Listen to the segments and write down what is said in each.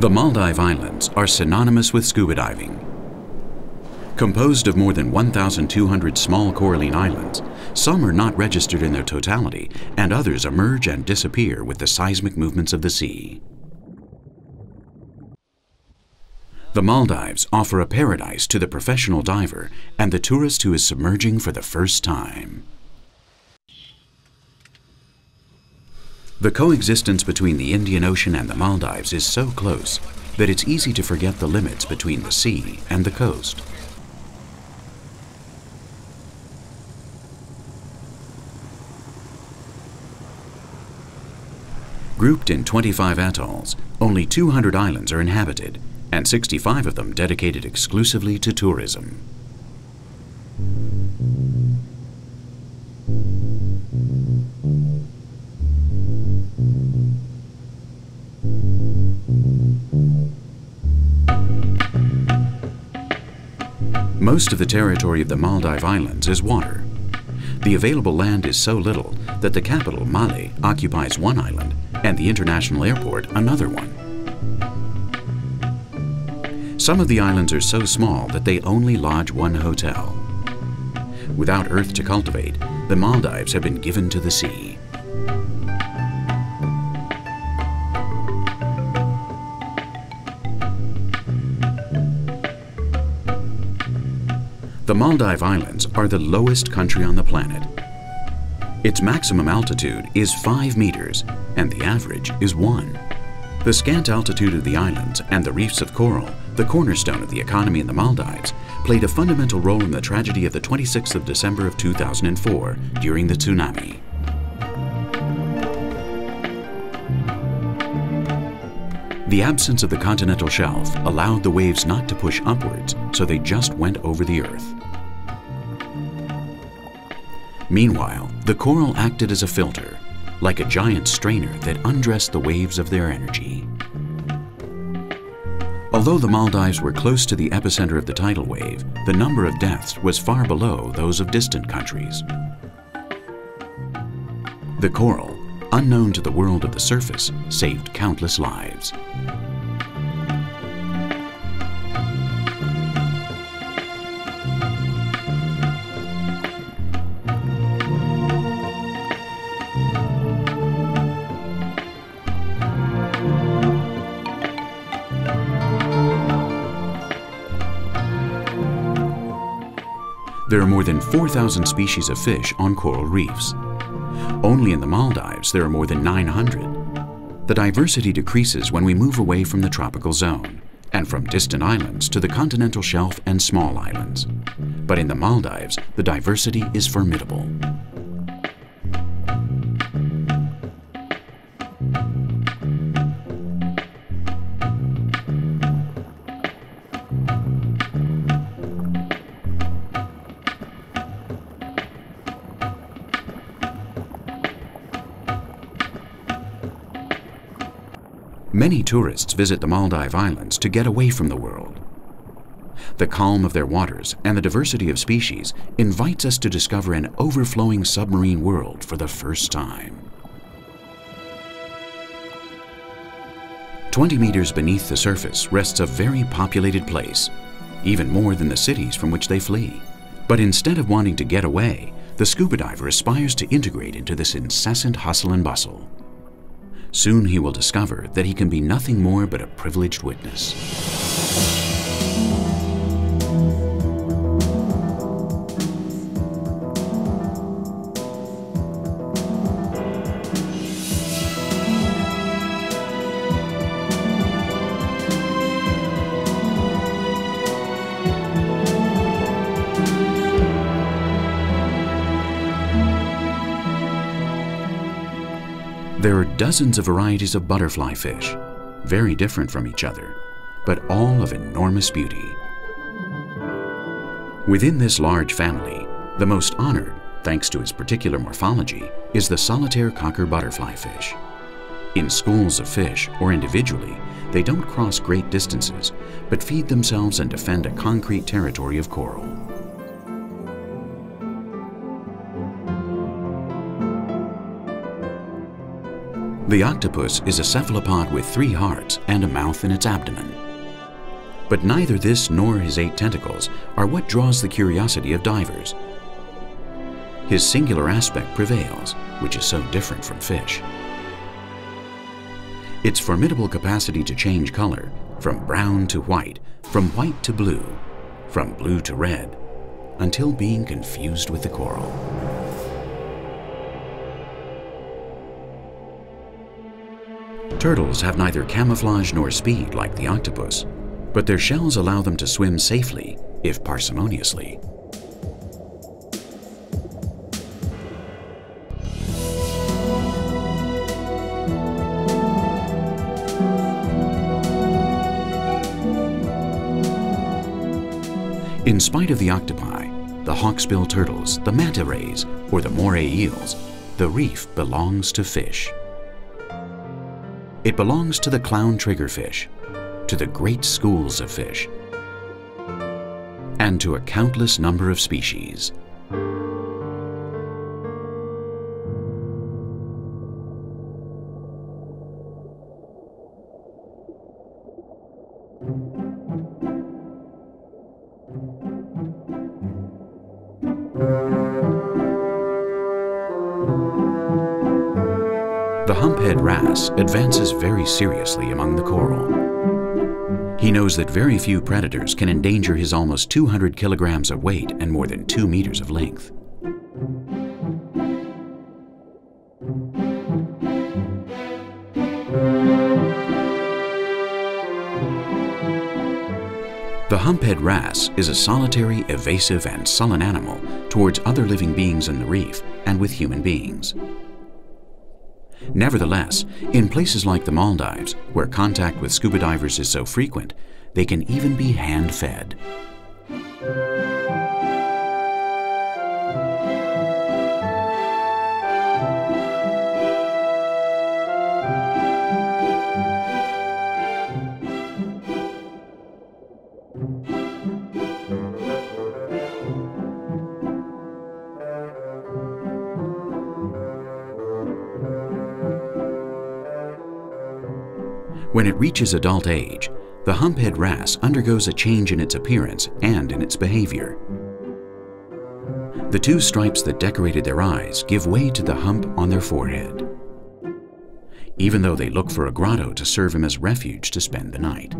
The Maldive Islands are synonymous with scuba diving. Composed of more than 1,200 small coralline islands, some are not registered in their totality and others emerge and disappear with the seismic movements of the sea. The Maldives offer a paradise to the professional diver and the tourist who is submerging for the first time. The coexistence between the Indian Ocean and the Maldives is so close that it's easy to forget the limits between the sea and the coast. Grouped in 25 atolls, only 200 islands are inhabited, and 65 of them dedicated exclusively to tourism. Most of the territory of the Maldive Islands is water. The available land is so little that the capital, Male, occupies one island and the international airport another one. Some of the islands are so small that they only lodge one hotel. Without earth to cultivate, the Maldives have been given to the sea. The Maldive Islands are the lowest country on the planet. Its maximum altitude is 5 meters and the average is 1. The scant altitude of the islands and the reefs of coral, the cornerstone of the economy in the Maldives, played a fundamental role in the tragedy of the 26th of December of 2004 during the tsunami. The absence of the continental shelf allowed the waves not to push upwards, so they just went over the earth. Meanwhile, the coral acted as a filter, like a giant strainer that undressed the waves of their energy. Although the Maldives were close to the epicenter of the tidal wave, the number of deaths was far below those of distant countries. The coral, unknown to the world of the surface, saved countless lives. There are more than 4,000 species of fish on coral reefs. Only in the Maldives there are more than 900. The diversity decreases when we move away from the tropical zone and from distant islands to the continental shelf and small islands. But in the Maldives, the diversity is formidable. Many tourists visit the Maldive Islands to get away from the world. The calm of their waters and the diversity of species invites us to discover an overflowing submarine world for the first time. 20 meters beneath the surface rests a very populated place, even more than the cities from which they flee. But instead of wanting to get away, the scuba diver aspires to integrate into this incessant hustle and bustle. Soon he will discover that he can be nothing more but a privileged witness. There are dozens of varieties of butterfly fish, very different from each other, but all of enormous beauty. Within this large family, the most honored, thanks to its particular morphology, is the solitaire cocker butterfly fish. In schools of fish or individually, they don't cross great distances, but feed themselves and defend a concrete territory of coral. The octopus is a cephalopod with three hearts and a mouth in its abdomen. But neither this nor his eight tentacles are what draws the curiosity of divers. His singular aspect prevails, which is so different from fish. Its formidable capacity to change color, from brown to white, from white to blue, from blue to red, until being confused with the coral. Turtles have neither camouflage nor speed like the octopus, but their shells allow them to swim safely, if parsimoniously. In spite of the octopi, the hawksbill turtles, the manta rays, or the moray eels, the reef belongs to fish. It belongs to the clown triggerfish, to the great schools of fish, and to a countless number of species. The humphead wrasse advances very seriously among the coral. He knows that very few predators can endanger his almost 200 kilograms of weight and more than 2 meters of length. The humphead wrasse is a solitary, evasive, and sullen animal towards other living beings in the reef and with human beings. Nevertheless, in places like the Maldives, where contact with scuba divers is so frequent, they can even be hand-fed. When it reaches adult age, the humphead wrasse undergoes a change in its appearance and in its behavior. The two stripes that decorated their eyes give way to the hump on their forehead, even though they look for a grotto to serve him as refuge to spend the night.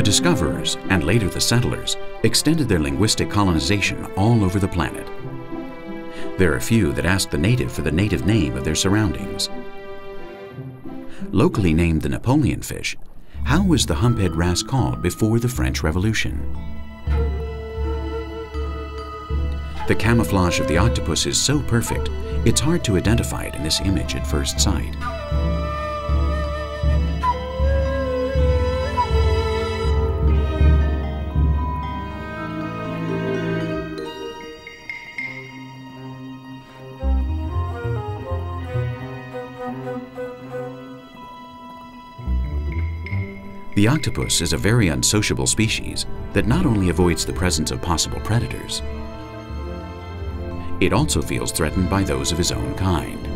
The discoverers, and later the settlers, extended their linguistic colonization all over the planet. There are few that ask the native for the native name of their surroundings. Locally named the Napoleon fish, how was the humphead wrasse called before the French Revolution? The camouflage of the octopus is so perfect, it's hard to identify it in this image at first sight. The octopus is a very unsociable species that not only avoids the presence of possible predators, it also feels threatened by those of his own kind.